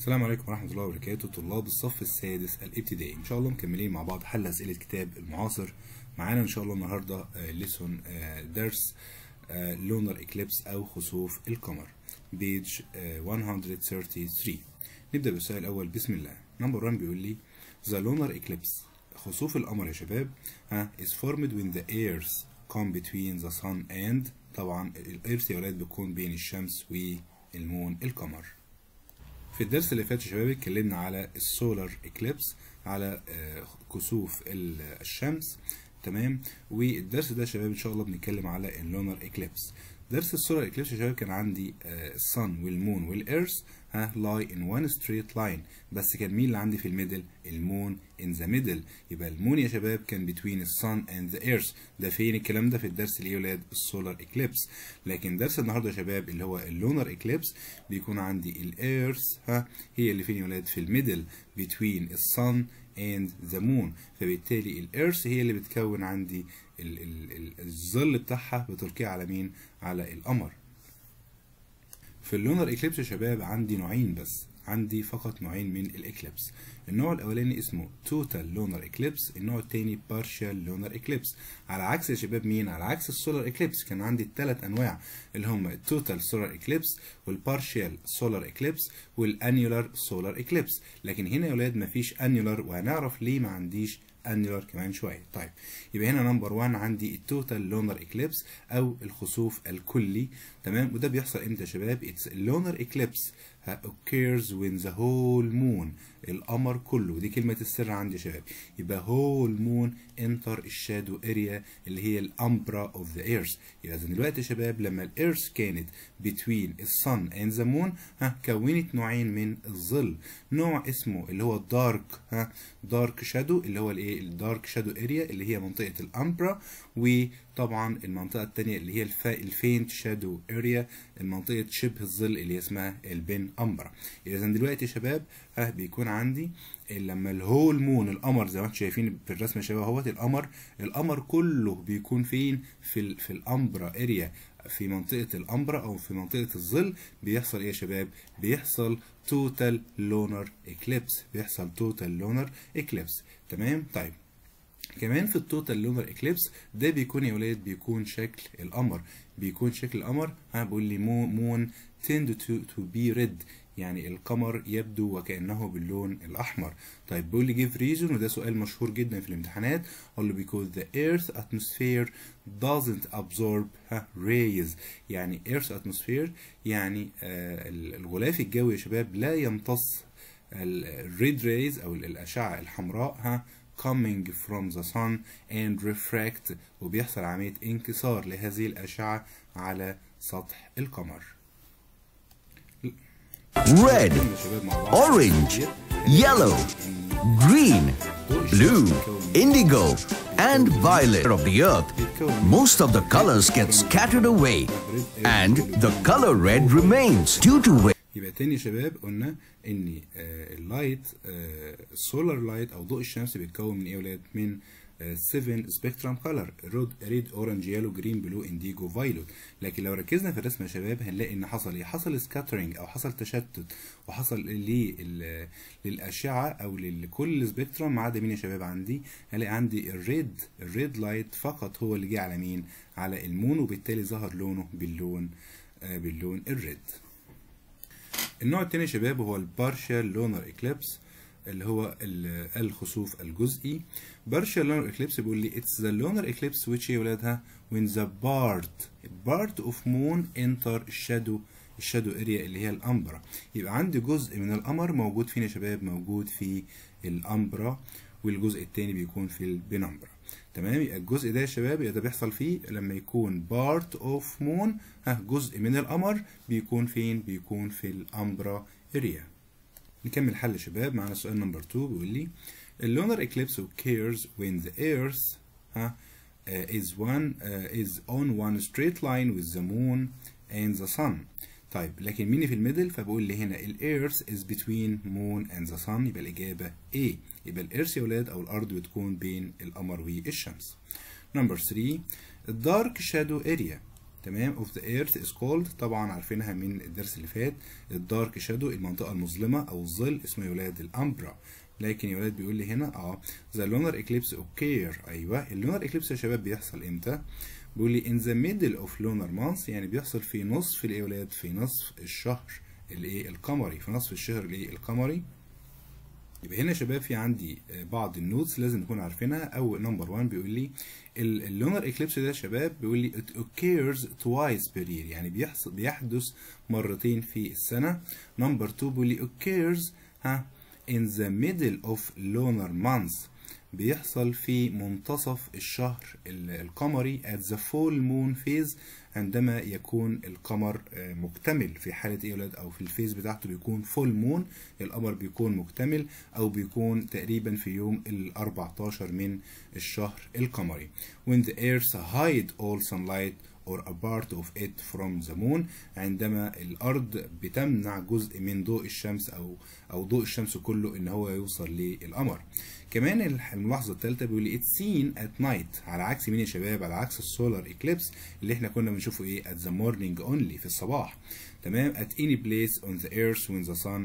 السلام عليكم ورحمة الله وبركاته. طلاب الصف السادس الابتدائي. إن شاء الله مكملين مع بعض حل أسئلة كتاب المعاصر. معانا إن شاء الله النهاردة lesson درس lunar eclipse أو خسوف القمر. page 133 نبدأ بالسؤال الأول. بسم الله. number 1 بيقول لي The lunar eclipse خسوف القمر يا شباب ها is formed when the earth come between the sun and طبعا ال earth يا ولاد بيكون بين الشمس وال moon القمر. في الدرس اللي فات يا شباب اتكلمنا على ال solar eclipse على كسوف الشمس تمام؟ والدرس ده يا شباب إن شاء الله بنتكلم على ال lunar eclipse درس ال solar eclipse يا شباب كان عندي ال sun وال moon وال earth ها lie in one straight line بس كان مين اللي عندي في ال middle؟ ال moon in the middle يبقى ال moon يا شباب كان between ال sun and the earth ده فين الكلام ده؟ في الدرس اللي يا ولاد ال solar eclipse لكن درس النهارده يا شباب اللي هو ال lunar eclipse بيكون عندي ال earth ها هي اللي فين يا ولاد؟ في ال middle. between ال sun and the moon. فبالتالي ال earth هي اللي بتكون عندي ال ال ال الظل بتاعها بتركيه على مين؟ على القمر. في ال lunar eclipse يا شباب عندي نوعين بس عندي فقط نوعين من ال eclipse النوع الأولاني اسمه total lunar eclipse النوع الثاني partial lunar eclipse على عكس يا شباب مين؟ على عكس ال solar eclipse كان عندي الثلاث أنواع اللي هم ال total solar eclipse وال partial solar eclipse وال annular solar eclipse لكن هنا يا ولاد مفيش annular وهنعرف ليه ما عنديش annular كمان شوية. طيب يبقى هنا number 1 عندي ال total lunar eclipse أو الخسوف الكلي. تمام؟ وده بيحصل إمتى يا شباب؟ it's ال lunar eclipse occurs when the whole moon القمر كله. دي كلمة السر عندي يا شباب. يبقى whole moon enter ال shadow area اللي هي ال umbra of the earth يبقى دلوقتي يا شباب لما ال earth كانت between ال sun and the moon ها كونت نوعين من الظل. نوع اسمه اللي هو ال dark ها dark shadow اللي هو الايه؟ ال dark shadow area اللي هي منطقة ال umbra وطبعا المنطقة الثانية اللي هي ال faint shadow area المنطقة شبه الظل اللي اسمها ال penumbra اذا دلوقتي يا شباب ها بيكون عندي لما ال whole moon القمر زي ما أنتم شايفين في الرسم شباب أهوت القمر القمر كله بيكون فين؟ في ال في ال umbra area في منطقة ال umbra أو في منطقة الظل. بيحصل إيه يا شباب؟ بيحصل total lunar eclipse بيحصل total lunar eclipse تمام؟ طيب. كمان في ال total lunar eclipse ده بيكون يا ولاد بيكون شكل القمر. بيكون شكل القمر ها بيقول لي moon tend to be red يعني القمر يبدو وكأنه باللون الأحمر. طيب بيقول لي give reason وده سؤال مشهور جدا في الامتحانات. أقول له because the earth atmosphere doesn't absorb rays. يعني earth atmosphere يعني آه الغلاف الجوي يا شباب لا يمتص ال red rays أو الأشعة الحمراء ها coming from the sun and refract وبيحصل عملية انكسار لهذه الأشعة على سطح القمر. red, orange, yellow, green, blue, indigo, and violet of the earth. Most of the colors get scattered away, and the color red remains due to rain. يبقى تاني يا شباب قلنا ان اللايت السولار لايت او ضوء الشمس بيتكون من ايه يا ولاد من 7 spectrum color red red orange yellow green blue indigo violet. لكن لو ركزنا في الرسم يا شباب هنلاقي إن حصل إيه؟ حصل scattering أو حصل تشتت وحصل للأشعة أو لكل spectrum ما عدا مين يا شباب؟ عندي. هلاقي عندي ال red ال red light فقط هو اللي جه على مين؟ على ال moon وبالتالي ظهر لونه باللون باللون ال red. النوع التاني يا شباب هو ال partial lunar eclipse. اللي هو الخسوف الجزئي. partial lunar eclipse بيقول لي it's the lunar eclipse which يا ولادها when the part part of moon enter ال shadow ال shadow area اللي هي ال umbra. يبقى عندي جزء من القمر موجود فين يا شباب موجود في ال umbra والجزء التاني بيكون في ال penumbra تمام؟ يبقى الجزء ده يا شباب ده بيحصل فيه لما يكون part of moon ها جزء من القمر بيكون فين؟ بيكون في ال umbra area نكمل حل شباب. معانا سؤال number 2 بيقول لي ال lunar eclipse occurs when the earth ها uh, is one uh, is on one straight line with the moon and the sun? طيب لكن مين في ال middle؟ فبقول لي هنا ال earth is between moon and the sun. يبقى الإجابة A. يبقى ال earth يا ولاد أو الأرض بتكون بين القمر والشمس. number 3 ال dark shadow area تمام؟ of the earth is called. طبعا عارفينها من الدرس اللي فات. ال dark shadow المنطقة المظلمة أو الظل اسمه يا ولاد ال umbra لكن يا ولاد بيقول لي هنا آه the lunar eclipse occur. أيوه. ال lunar eclipse يا شباب بيحصل إمتى؟ بيقول لي in the middle of lunar month يعني بيحصل في نصف الإيه ولاد؟ في نصف الشهر الإيه؟ القمري. في نصف الشهر الإيه؟ القمري. يبقى هنا يا شباب في عندي بعض ال notes لازم نكون عارفينها. أو number 1 بيقول لي ال lunar eclipse ده يا شباب بيقول لي it occurs twice per year يعني بيحصل بيحدث مرتين في السنة. number 2 بيقول لي occurs ها in the middle of lunar month بيحصل في منتصف الشهر القمري at the full moon phase عندما يكون القمر مكتمل. في حالة إيه ولاد؟ أو في ال phase بتاعته بيكون full moon القمر بيكون مكتمل أو بيكون تقريبا في يوم ال 14 من الشهر القمري. When the earth hide all sunlight or a part of it from the moon. عندما الأرض بتمنع جزء من ضوء الشمس أو أو ضوء الشمس كله إن هو يوصل للقمر. كمان الملاحظة الثالثه بيقول لي it's seen at night. على عكس مين يا شباب؟ على عكس السولار اكليبس اللي إحنا كنا بنشوفه إيه؟ at the morning only في الصباح. تمام؟ at any place on the earth when the sun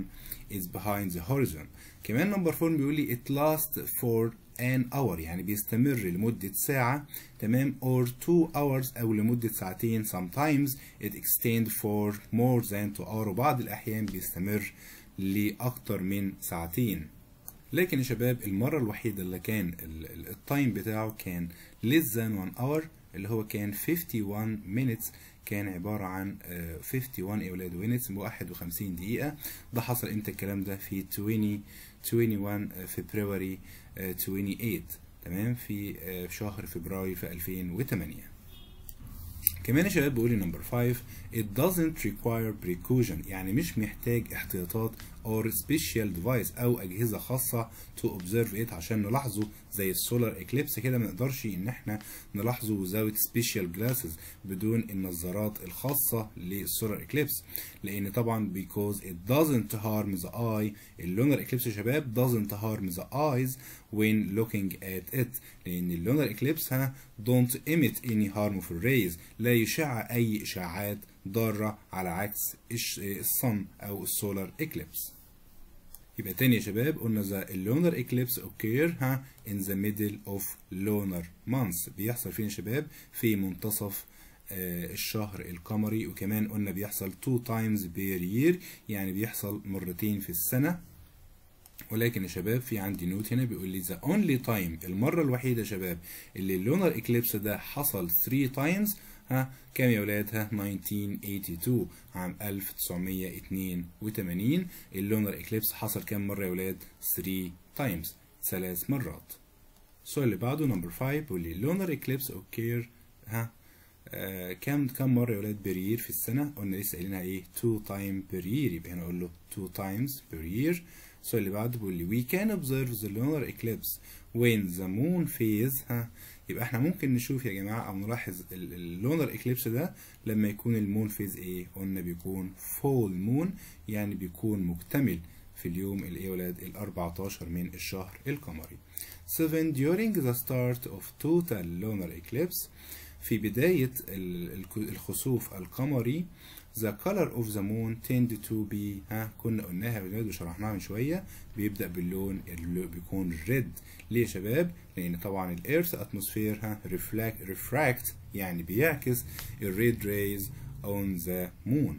is behind the horizon. كمان number 4 بيقول لي it lasts for an hour يعني بيستمر لمدة ساعة تمام؟ Or two hours أو لمدة ساعتين. Sometimes it extend for more than two hours. وبعض الأحيان بيستمر لأكتر من ساعتين. لكن يا شباب المرة الوحيدة اللي كان ال time بتاعه كان less than one hour اللي هو كان 51 minutes كان عبارة عن 51 يا ولاد minutes 51 دقيقة. ده حصل إمتى الكلام ده؟ في 20 21 فبراير 28 تمام في شهر فبراير في 2008 كمان يا شباب بيقول لي نمبر 5 it doesn't require precaution يعني مش محتاج احتياطات or special device أو أجهزة خاصة to observe it عشان نلاحظه زي ال solar eclipse كده. ما نقدرش إن إحنا نلاحظه without special glasses بدون النظارات الخاصة لل solar eclipse. لأن طبعا because it doesn't harm the eye ال lunar eclipse يا شباب doesn't harm the eyes when looking at it. لأن ال lunar eclipse ها don't emit any harmful rays لا يشع أي اشعاعات ضارة على عكس ال sun أو ال solar eclipse. يبقى تاني يا شباب قلنا the lunar eclipse occur ها in the middle of lunar month بيحصل فين يا شباب؟ في منتصف آه الشهر القمري. وكمان قلنا بيحصل two times per year يعني بيحصل مرتين في السنة. ولكن يا شباب في عندي note هنا بيقول لي the only time المرة الوحيدة يا شباب اللي ال lunar eclipse ده حصل 3 times ها؟ كام يا ولاد؟ ها 1982 عام 1982 ال lunar eclipse حصل كام مرة يا ولاد؟ 3 times ثلاث مرات. السؤال اللي بعده number 5 بيقول لي lunar eclipse occur ها؟ آه كام كام مرة يا ولاد per year في السنة؟ قلنا لسه قايلينها إيه؟ 2 time per يبقى هنا أقول له 2 times per السؤال اللي بعده بيقول لي we can observe the lunar eclipse when the moon phase ها؟ يبقى إحنا ممكن نشوف يا جماعة أو نلاحظ ال lunar eclipse ده لما يكون ال moon phase إيه قلنا بيكون full moon يعني بيكون مكتمل في اليوم الايه ولاد ال 14 من الشهر القمري. 7 during the start of total lunar eclipse. في بداية الخسوف القمري the color of the moon tend to be ها كنا قلناها ولاد وشرحناها من شوية بيبدأ باللون اللي بيكون red. ليه يا شباب؟ لأن طبعا ال earth atmosphere ها reflect, refract يعني بيعكس ال red rays on the moon.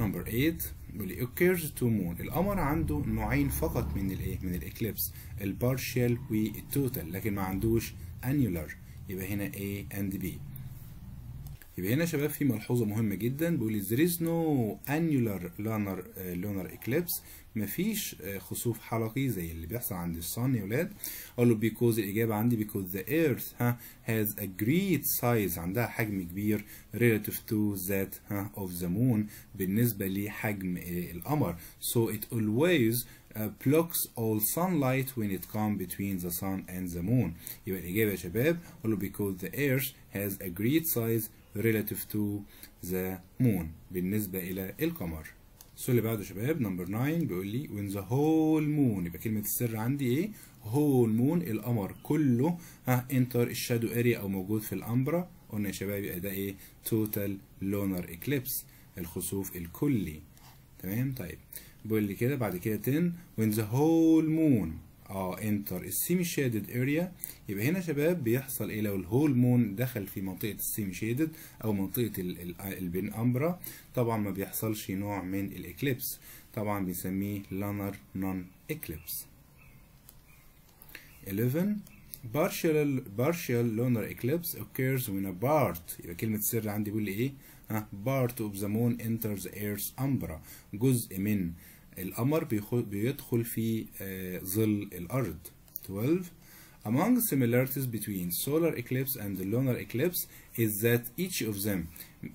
Number 8 بيقول occurs to moon. القمر عنده نوعين فقط من الايه من ال eclipse ال partial وال total لكن ما عندوش annular. يبقى هنا A and B. يبقى هنا يا شباب في ملحوظة مهمة جدا بيقول لي there is no annular lunar uh, lunar eclipse مفيش uh, خسوف حلقي زي اللي بيحصل عند ال sun يا ولاد أقول له because الإجابة عندي because the earth ها has a great size عندها حجم كبير relative to that ها of the moon بالنسبة لحجم uh, القمر so it always uh, blocks all sunlight when it comes between the sun and the moon يبقى الإجابة يا شباب أقول له because the earth has a great size relative to the moon بالنسبة إلى القمر. السؤال اللي بعده شباب نمبر 9 بيقول لي when the whole moon يبقى كلمة السر عندي إيه؟ whole moon القمر كله ها enter ال shadow area أو موجود في ال umbra قلنا يا شباب يبقى ده إيه؟ total lunar eclipse الخسوف الكلي. تمام؟ طيب. بيقول لي كده بعد كده 10 when the whole moon آه enter ال semi shaded area يبقى هنا شباب بيحصل إيه؟ لو ال whole دخل في منطقة ال semi shaded أو منطقة ال penumbra طبعا ما بيحصلش نوع من ال eclipse طبعا بنسميه لانر نون اكليبس 11 partial partial lunar eclipse occurs when a part يبقى كلمة سر عندي بيقول لي إيه؟ ها part of the moon enters Earth's umbra جزء من القمر بيدخل في آه ظل الأرض. 12 Among similarities between solar eclipse and the lunar eclipse is that each of them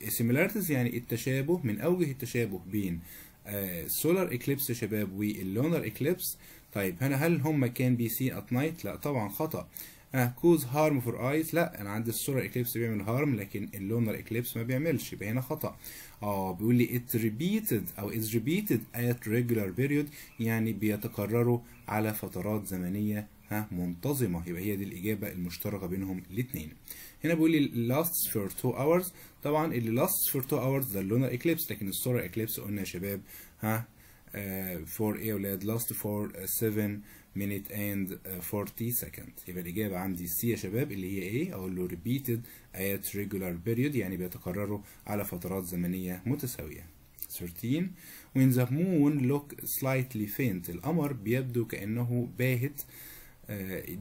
similarities يعني التشابه من أوجه التشابه بين ال solar eclipse يا شباب وال lunar eclipse طيب هنا هل هم can be seen at night لا طبعا خطأ. cause harm for eyes. لا أنا عندي ال solar eclipse بيعمل harm لكن ال lunar eclipse ما بيعملش يبقى هنا خطأ. آه بيقول لي it repeated أو is repeated at regular period يعني بيتكرروا على فترات زمنية ها منتظمة. يبقى هي دي الإجابة المشتركة بينهم الاثنين هنا بيقول لي lasts for 2 hours. طبعا اللي lasts for 2 hours ده ال lunar eclipse لكن ال solar eclipse قلنا يا شباب ها for إيه يا ولاد؟ last for 7 minute and 40 second يبقى الإجابة عندي C يا شباب اللي هي إيه أقول له repeated at regular period يعني بيتكرروا على فترات زمنية متساوية. 13 when the moon look slightly faint القمر بيبدو كأنه باهت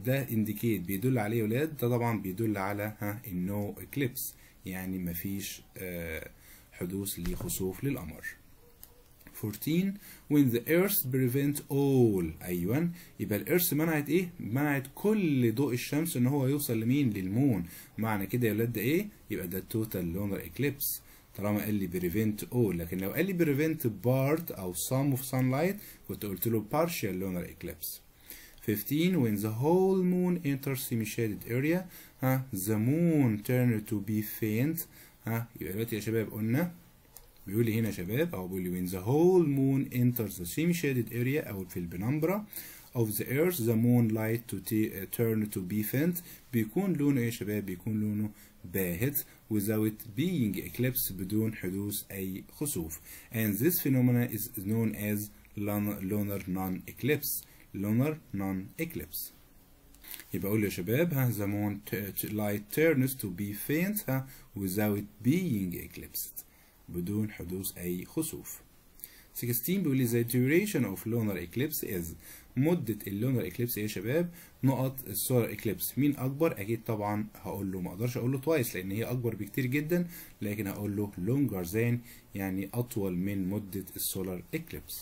ده indicate بيدل عليه ولاد ده طبعا بيدل على ها النو eclipse يعني مفيش حدوث لخسوف للقمر. 14 when the earth prevent all أيوه يبقى الارث منعت إيه منعت كل ضوء الشمس ان هو يوصل لمين للمون معنى كده يا ولاد ده إيه يبقى ده total lunar eclipse طالما قال لي prevent all لكن لو قال لي prevent part أو some of sunlight كنت قلت له partial lunar eclipse 15 when the whole moon enters semi-shaded area ها the moon turn to be faint ها يبقى دلوقتي يا شباب قلنا بيقول لي هنا شباب أو بيقول لي when the whole moon enters the semi-shaded area أو في البنمبرا of the earth the moonlight to uh, turn to be faint بيكون لونه إيه يا شباب بيكون لونه باهت without being eclipse بدون حدوث اي خسوف and this phenomena is known as lunar non-eclipse lunar non-eclipse يبقى أقول يا شباب ها the moon light turns to be faint ها without being eclipsed بدون حدوث أي خسوف. 16 بيقول لي the duration of lunar eclipse is مدة اللونر eclipse إيه يا شباب؟ نقط السولار eclipse مين أكبر؟ أكيد طبعا هقول له ما أقدرش أقول له twice لأن هي أكبر بكتير جدا لكن هقول له longer than يعني أطول من مدة السولار eclipse.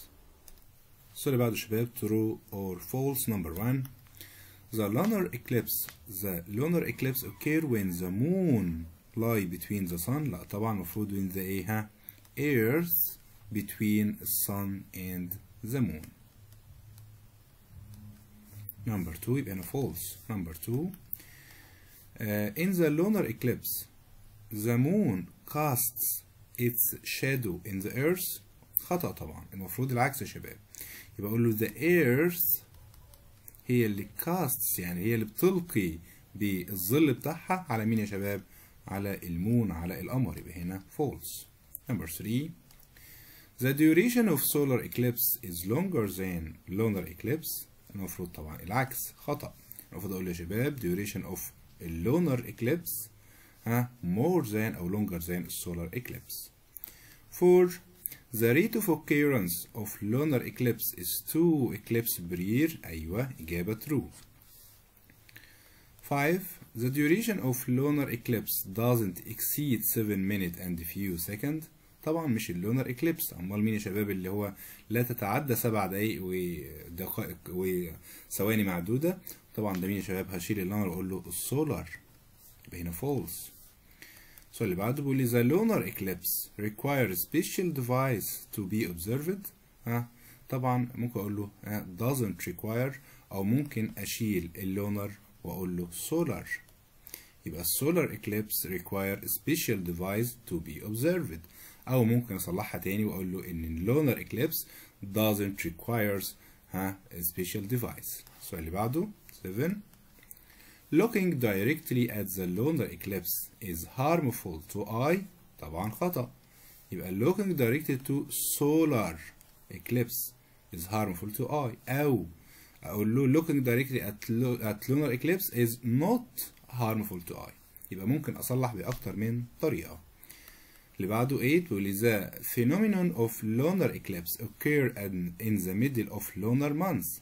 السؤال اللي بعده شباب true or false number one The lunar eclipse the lunar eclipse occur when the moon lie between the sun لا طبعا المفروض when the إيه ها earth between the sun and the moon number two يبقى هنا false number two uh, in the lunar eclipse the moon casts its shadow in the earth خطأ طبعا المفروض العكس يا شباب يبقى أقول له the earth هي اللي casts يعني هي اللي بتلقي بالظل بتاعها على مين يا شباب على المون على القمر يبقى هنا false. Number three, the duration of solar eclipse is longer than lunar eclipse. المفروض طبعا العكس خطأ. المفروض أقول يا شباب duration of lunar eclipse ها more than أو longer than solar eclipse. Four, the rate of occurrence of lunar eclipse is two eclipse per year. أيوة إجابة true. Five, The duration of lunar eclipse doesn't exceed 7 minutes and few seconds. طبعا مش اللونر إكليبس. أمال مين يا شباب اللي هو لا تتعدى سبع دقايق ودقائق وثواني معدودة؟ طبعا ده مين يا شباب؟ هشيل ال lunar وأقول له السولار يبقى هنا false السؤال اللي بعده بيقول لي the lunar eclipse requires special device to be observed. ها؟ طبعا ممكن أقول له doesn't require. أو ممكن أشيل ال lunar وأقول له solar. يبقى السولار eclipse require a special device to be observed او ممكن اصلحها تاني واقول له ان اللونر eclipse doesn't requires ها a special device السؤال اللي بعده 7 looking directly at the lunar eclipse is harmful to eye طبعا خطأ يبقى looking directly to solar eclipse is harmful to eye أو أقول له looking directly at, at lunar eclipse is not harmful to eye يبقى ممكن أصلح بأكتر من طريقة اللي بعده 8 بيقول the phenomenon of lunar eclipse occur in the middle of lunar months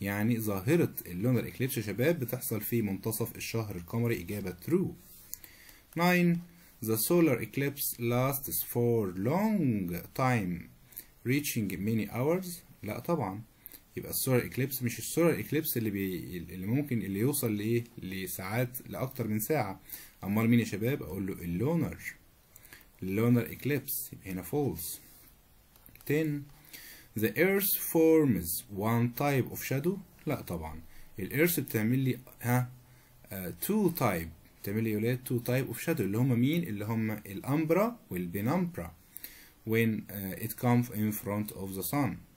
يعني ظاهرة ال lunar eclipse يا شباب بتحصل في منتصف الشهر القمري إجابة true 9 The solar eclipse lasts for long time reaching many hours لا طبعا يبقى ال solar eclipse مش ال solar eclipse اللي بي اللي ممكن اللي يوصل لإيه؟ لساعات لأكتر من ساعة. أمال مين يا شباب؟ أقول له ال lunar. ال lunar eclipse. يبقى هنا false 10 The earth forms one type of shadow. لا طبعا. ال earth بتعمل لي ها؟ uh, two type. بتعمل لي يا ولاد two type of shadow. اللي هم مين؟ اللي هم ال umbra وال penumbra. When uh, it comes in front of the sun.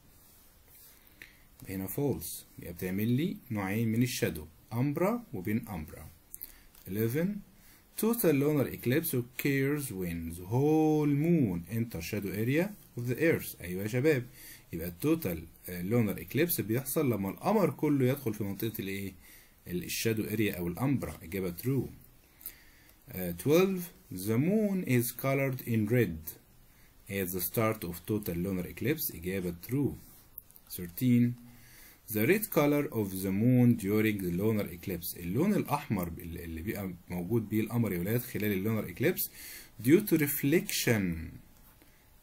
هنا false يبقى بتعمل لي نوعين من ال shadow umbra و penumbra 11 total lunar eclipse occurs when the whole moon enters shadow area of the earth أيوه يا شباب يبقى ال total lunar eclipse بيحصل لما القمر كله يدخل في منطقه الايه ال shadow area أو ال umbra اجابه true uh, 12 the moon is colored in red at the start of total lunar eclipse اجابه true 13 The red color of the moon during the lunar eclipse. اللون الأحمر اللي بيبقى موجود بيه القمر يا ولاد خلال اللونر eclipse due to reflection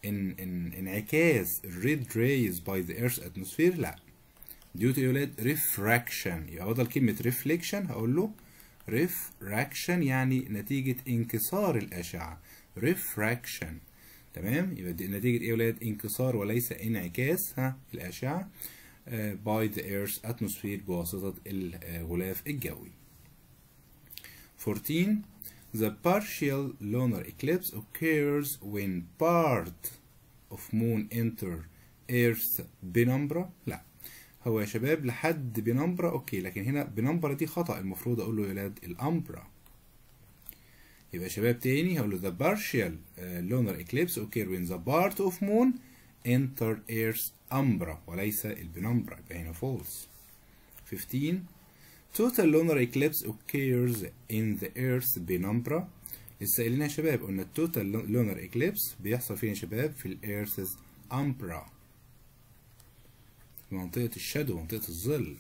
in, in انعكاس red rays by the earth's atmosphere. لا. due to يا ولاد refraction. يبقى بدل كلمة reflection هقول له refraction يعني نتيجة انكسار الأشعة. refraction. تمام؟ يبقى نتيجة إيه يا ولاد؟ انكسار وليس انعكاس ها؟ الأشعة. By the Earth's atmosphere بواسطة الغلاف الجوي. 14. The partial lunar eclipse occurs when part of moon enter Earth's penumbra. لا هو يا شباب لحد penumbra okay لكن هنا penumbra دي خطأ المفروض أقول له يا ولاد ال umbra. يبقى شباب تاني هقول له the partial uh, lunar eclipse occur when the part of moon enter Earth's umbra وليس البنمبرا يبقى هنا false 15 total lunar eclipse occurs in the Earth's penumbra لسه قايلين يا شباب قلنا التوتال lunar eclipse بيحصل فين يا شباب في الإيرث's umbra منطقة الشادو منطقة الظل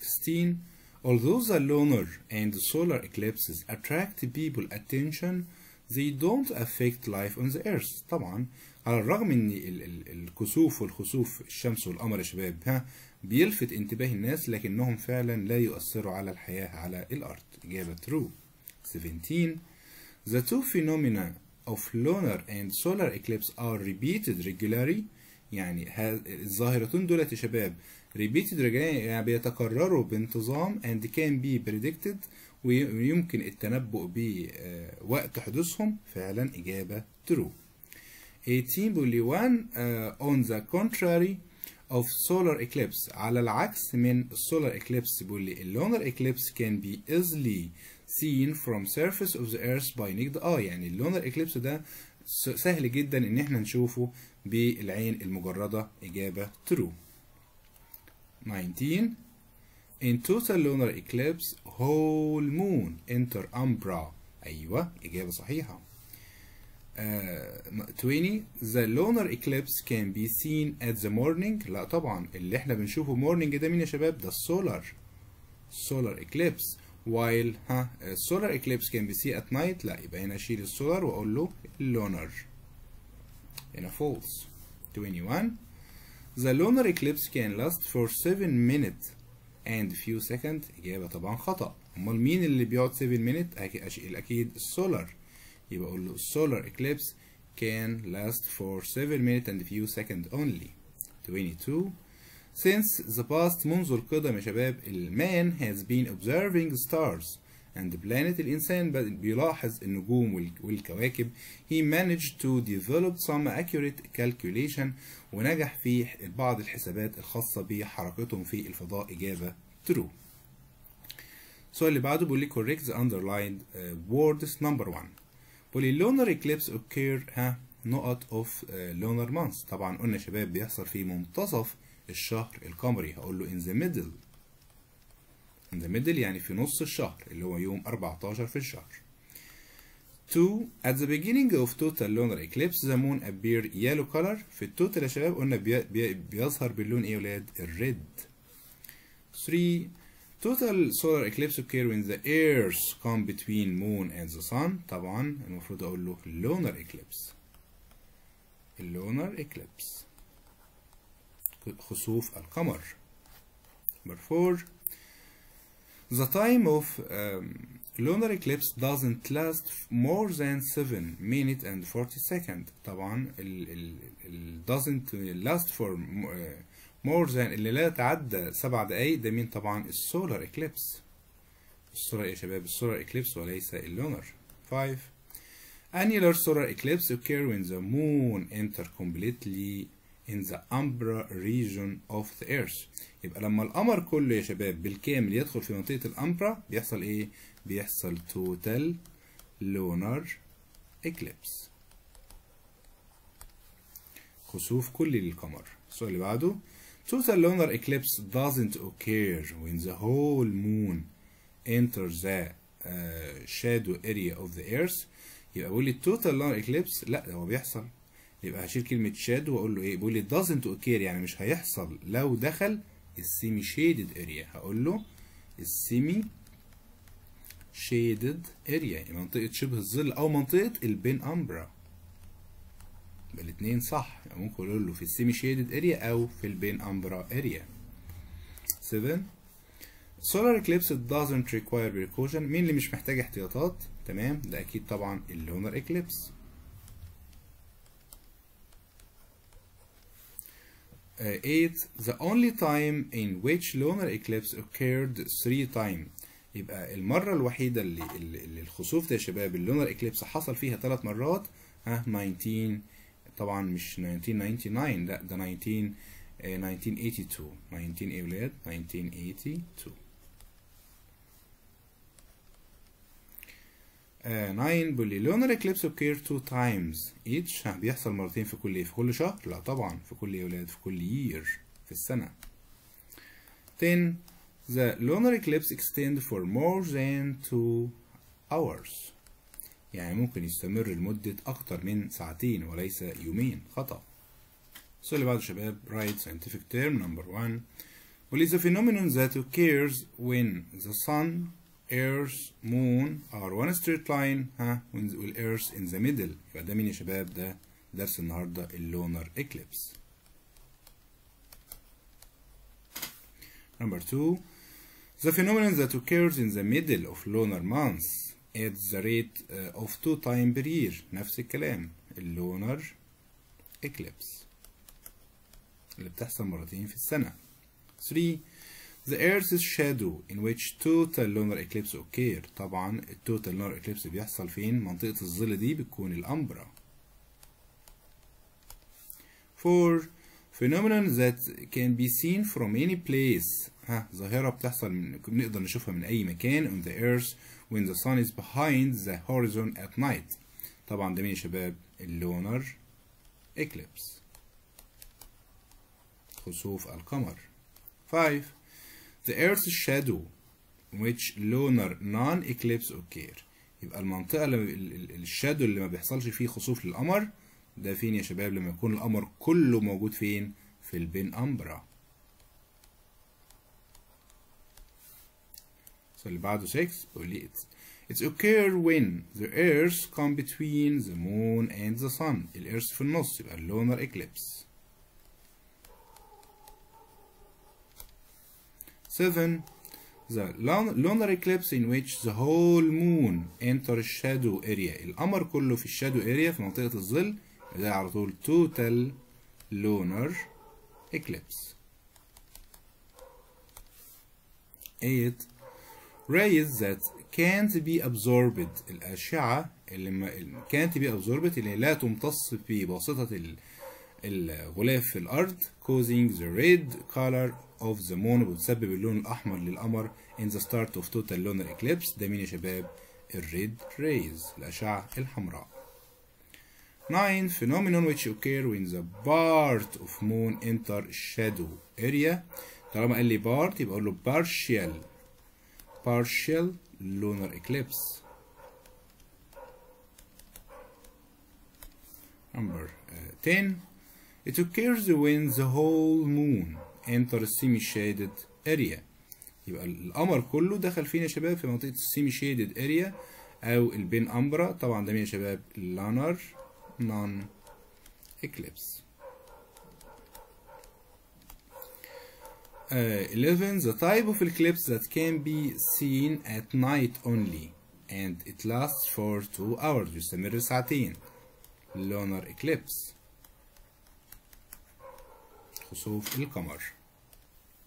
16 Although the lunar and solar eclipses attract people attention they don't affect life on the earth. طبعا على الرغم إن ال ال الكسوف والخسوف الشمس والقمر يا شباب ها بيلفت انتباه الناس لكنهم فعلا لا يؤثروا على الحياة على الأرض. إجابة true. 17 The two phenomena of lunar and solar eclipse are repeated regularly. يعني الظاهرتين دولت يا شباب repeated regularly يعني بيتكرروا بانتظام and can be predicted ويمكن التنبؤ بوقت حدوثهم فعلا إجابة true. 18 بيقول لي one uh, on the contrary of solar eclipse. على العكس من ال solar eclipse بيقول لي ال lunar eclipse can be easily seen from surface of the earth by naked eye. يعني ال lunar eclipse ده سهل جدا إن إحنا نشوفه بالعين المجردة. إجابة true. 19 In total lunar eclipse whole moon enter umbra أيوة إجابة صحيحة uh, 20 The lunar eclipse can be seen at the morning لا طبعا اللي إحنا بنشوفه morning ده مين يا شباب ده السولار solar eclipse while ها solar eclipse can be seen at night لا يبقى هنا اشيل السولار واقول له lunar هنا false 21 The lunar eclipse can last for 7 minutes and few seconds إجابة طبعا خطأ أمال مين اللي بيقعد 7 minutes أكيد أكيد السولار يبقى أقول له السولار eclipse can last for 7 minutes and few seconds only 22 Since the past منذ القدم يا شباب المان has been observing stars And planet الإنسان بيلاحظ النجوم والكواكب. He managed to develop some accurate calculation ونجح في بعض الحسابات الخاصة بحركتهم في الفضاء. إجابة true. السؤال اللي بعده بيقول لي correct the underlined uh, words number one. بيقول لي lunar eclipse occur ها نقط of uh, lunar months. طبعا قلنا شباب بيحصل في منتصف الشهر القمري. هقول له in the middle. In the middle يعني في نص الشهر اللي هو يوم 14 في الشهر 2 at the beginning of total lunar eclipse the moon appear yellow color في ال total يا شباب قلنا بي بي بيظهر باللون إيه يا ولاد ال red 3 total solar eclipse occur when the earth come between moon and the sun طبعا المفروض أقول له lunar eclipse lunar eclipse خسوف القمر number 4 the time of um, lunar eclipse doesn't last more than 7 minutes and 40 seconds طبعا ال ال ال doesn't last for more than اللي لا يتعدى 7 دقايق ده مين طبعا السولار اكليبس السولار يا شباب السولار اكليبس وليس اللونر 5 annular solar eclipse occur when the moon enter completely in the umbra region of the earth يبقى لما القمر كله يا شباب بالكامل يدخل في منطقة الأمبرا بيحصل إيه؟ بيحصل total lunar eclipse خسوف كلي للقمر السؤال اللي بعده total lunar eclipse doesn't occur when the whole moon enters the uh, shadow area of the earth يبقى بقول لي total lunar eclipse لا هو بيحصل يبقى هشيل كلمة shadow وأقول له إيه؟ بيقول لي doesn't occur. يعني مش هيحصل. لو دخل ال semi-shaded area هقول له ال semi-shaded area يعني منطقة شبه الظل أو منطقة ال penumbra يبقى الاتنين صح. يعني ممكن أقول له في ال semi-shaded area أو في ال penumbra area 7 solar eclipse doesn't require precaution. مين اللي مش محتاج احتياطات؟ تمام. ده أكيد طبعا ال lunar eclipse 8 the only time in which lunar eclipse occurred three times يبقى المرة الوحيدة اللي, اللي الخسوف ده يا شباب ال lunar eclipse حصل فيها ثلاث مرات ها 19 طبعا مش 1999 لأ ده 19 uh, 1982 19 إيه ولاد؟ 1982 nine بيقول lunar eclipse occur two times. each بيحصل مرتين في كل إيه؟ في كل شهر؟ لا طبعا في كل إيه ولاد؟ في كل year في السنة. 10 the lunar eclipse extend for more than 2 hours يعني ممكن يستمر لمدة أكتر من ساعتين وليس يومين. خطأ. السؤال اللي بعده شباب write scientific term number 1 والز the phenomenon that occurs when the sun earth moon are one straight line ها when earth in the middle يبقى ده مين يا شباب ده درس النهارده اللونر eclipse number two the phenomenon that occurs in the middle of lunar months at the rate uh, of two time per year نفس الكلام اللونر eclipse اللي بتحصل مرتين في السنة 3 The Earth's shadow in which total lunar eclipse occur طبعا ال total lunar eclipse بيحصل فين منطقة الظل دي بتكون ال umbra 4 phenomenon that can be seen from any place ها ظاهرة بتحصل من نقدر نشوفها من أي مكان on the earth when the sun is behind the horizon at night طبعا ده مين يا شباب اللونر eclipse خسوف القمر 5 The Earth's shadow which lunar non-eclipse occur. يبقى المنطقة اللي الشادو اللي ما بيحصلش فيه خسوف للقمر ده فين يا شباب؟ لما يكون القمر كله موجود فين؟ في البين أمبرا. اللي بعده 6 بيقول لي it's It's occur when the earth come between the moon and the sun. الإيرث في النص يبقى lunar eclipse. 7 the lunar eclipse in which the whole moon enter shadow area القمر كله في الشادو area في منطقة الظل ده على طول total lunar eclipse 8 rays that can't be absorbed الأشعة اللي ما can't be absorbed اللي لا تمتص بواسطة الغلاف في الأرض causing the red color of the moon وبتسبب اللون الأحمر للقمر in the start of total lunar eclipse ده مين يا شباب؟ الريد rays الأشعة الحمراء 9 phenomenon which occur when the part of moon enter shadow area طالما قال لي part يبقى أقول له partial partial lunar eclipse number uh, 10 it occurs when the whole moon enter semi-shaded area يبقى القمر كله دخل فين يا شباب في منطقة shaded area أو ال penumbra طبعا ده مين يا شباب lunar eclipse uh, 11 the type of eclipse that can be seen at night only and it lasts for 2 hours يستمر ساعتين lunar eclipse خسوف القمر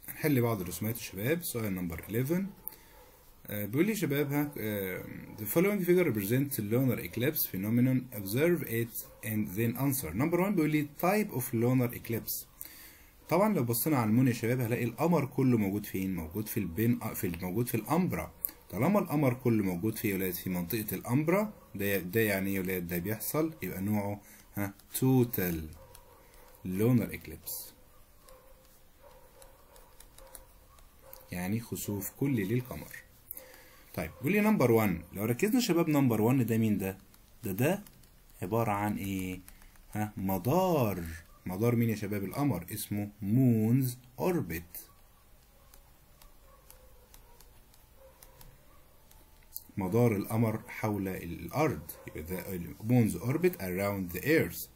هنحل بعض الرسومات يا شباب سؤال نمبر 11 آه بيقول لي شباب ها آه the following figure represents the lunar eclipse phenomenon observe it and then answer number 1 بيقول لي type of lunar eclipse. طبعا لو بصينا على ال moon يا شباب هلاقي القمر كله موجود فين؟ موجود في ال pen في موجود في ال umbra. طالما القمر كله موجود في ولاد في منطقة ال umbra ده ده يعني إيه ولاد؟ ده بيحصل يبقى نوعه ها total lunar eclipse. يعني خسوف كلي للقمر طيب بيقول لي number 1 لو ركزنا شباب number 1 ده مين ده؟ ده ده عبارة عن إيه؟ ها مدار. مدار مين يا شباب؟ القمر. اسمه moon's orbit مدار القمر حول الأرض. يبقى ده moon's orbit around the earth.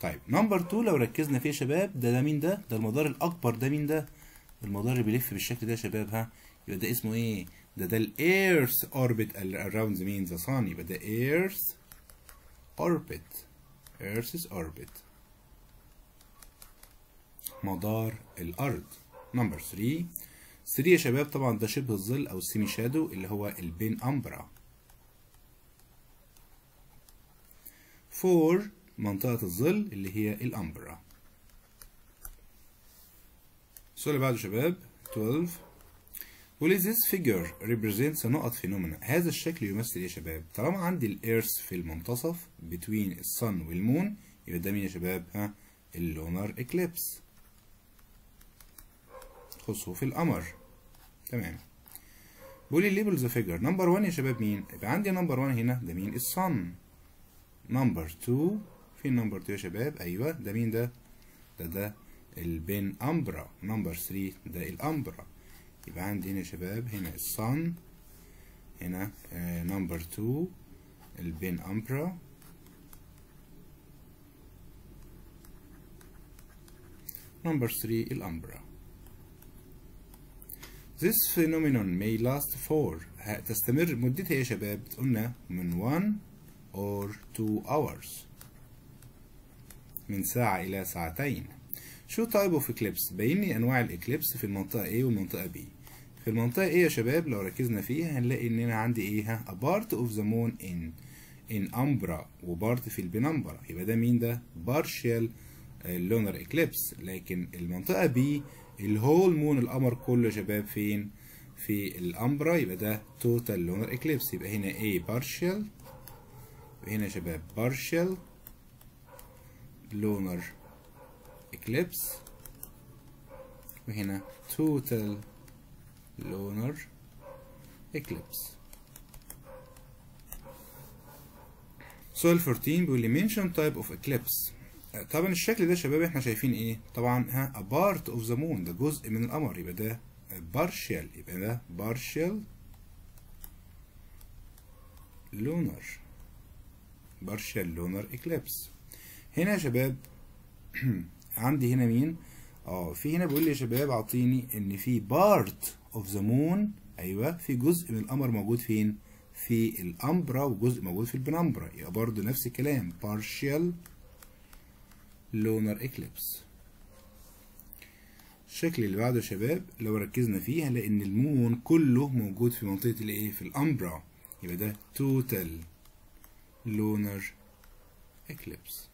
طيب number 2 لو ركزنا فيه يا شباب ده ده مين ده؟ ده المدار الأكبر ده مين ده؟ المدار اللي بيلف بالشكل ده يا شباب ها؟ يبقى ده اسمه إيه؟ ده ده ال earth orbit around the mean the يبقى ده earth orbit. Earth's orbit. مدار الأرض. number 3 3 يا شباب طبعا ده شبه الظل أو ال semi shadow اللي هو ال penumbra. 4 منطقة الظل اللي هي ال umbra. السؤال اللي بعده شباب 12 will this figure represents نقط phenomena هذا الشكل يمثل إيه يا شباب؟ طالما عندي ال earth في المنتصف between ال sun وال moon يبقى ده مين يا شباب؟ ها ال lunar eclipse خسوف القمر. تمام. بيقول لي the figure number 1 يا شباب مين؟ يبقى عندي number 1 هنا ده مين؟ ال sun number 2 فين number 2 يا شباب؟ أيوه ده مين ده؟ ده ده ال penumbra number 3 ده ال umbra. يبقى عندي هنا يا شباب هنا ال sun هنا number 2 ال penumbra. number 3 ال umbra. This phenomenon may last for تستمر مدتها يا شباب قلنا من 1 or 2 hours. من ساعة إلى ساعتين. show type of eclipse بين لي أنواع ال eclipse في المنطقة A والمنطقة B. في المنطقة A يا شباب لو ركزنا فيها هنلاقي إن أنا عندي إيه؟ ها part of the moon in in umbra وبارت في البنمبرا يبقى ده مين ده؟ partial lunar eclipse. لكن المنطقة B الهول مون القمر كله يا شباب فين؟ في الأمبرا. يبقى ده total lunar eclipse. يبقى هنا A partial وهنا يا شباب partial lunar eclipse وهنا total lunar eclipse سؤال 14 بيقول لي mention type of eclipse? آه، طبعا الشكل ده شباب إحنا شايفين إيه؟ طبعا ها a part of the moon ده جزء من القمر يبقى ده partial يبقى ده partial lunar partial lunar eclipse. هنا يا شباب عندي هنا مين؟ آه في هنا بيقول لي يا شباب أعطيني إن في part of the moon أيوه في جزء من القمر موجود فين؟ في ال umbra وجزء موجود في ال penumbra. يبقى برضه نفس الكلام partial lunar eclipse. الشكل اللي بعده يا شباب لو ركزنا فيه هنلاقي إن ال moon كله موجود في منطقة الإيه؟ في ال umbra. يبقى ده total lunar eclipse.